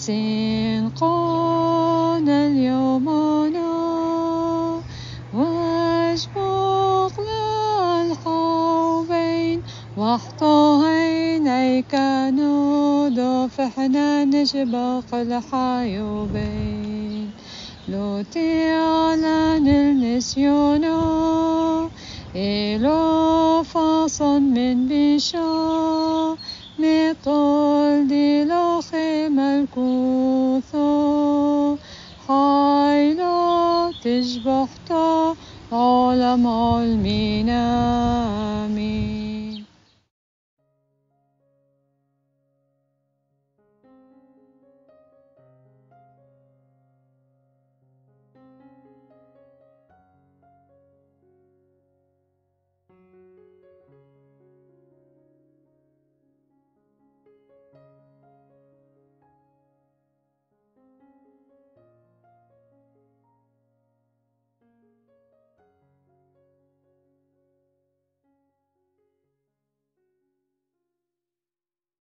سنقون اليوم واشبق للقوبين واحطوهين أي كانوا دفحنا نشبق الحيوبين لو تعلن النسيون إلو فاصل من بشار ثو حينا تشبح تا عالم المنام